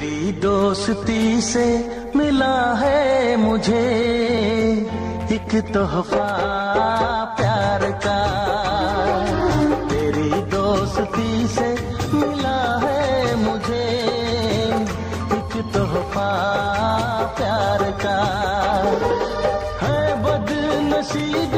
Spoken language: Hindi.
तेरी दोस्ती से मिला है मुझे। एक तोहफा प्यार का। तेरी दोस्ती से मिला है मुझे। एक तोहफा प्यार का। है बदनसीब